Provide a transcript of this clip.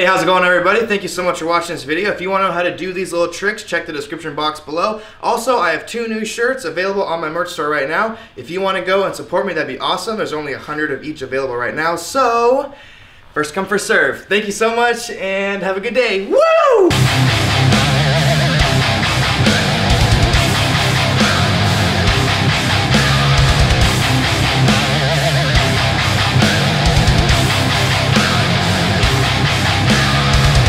Hey, how's it going everybody? Thank you so much for watching this video. If you want to know how to do these little tricks, check the description box below. Also, I have two new shirts available on my merch store right now. If you want to go and support me, that'd be awesome. There's only hundred of each available right now. So, first come, first serve. Thank you so much and have a good day. Woo!